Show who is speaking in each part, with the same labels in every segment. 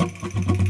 Speaker 1: Música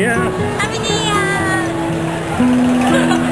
Speaker 2: Year! Happy New Year!